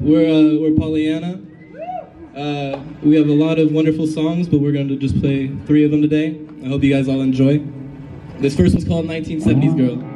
We're, uh, we're Pollyanna. Uh, we have a lot of wonderful songs, but we're going to just play three of them today. I hope you guys all enjoy. This first one's called 1970s Girl.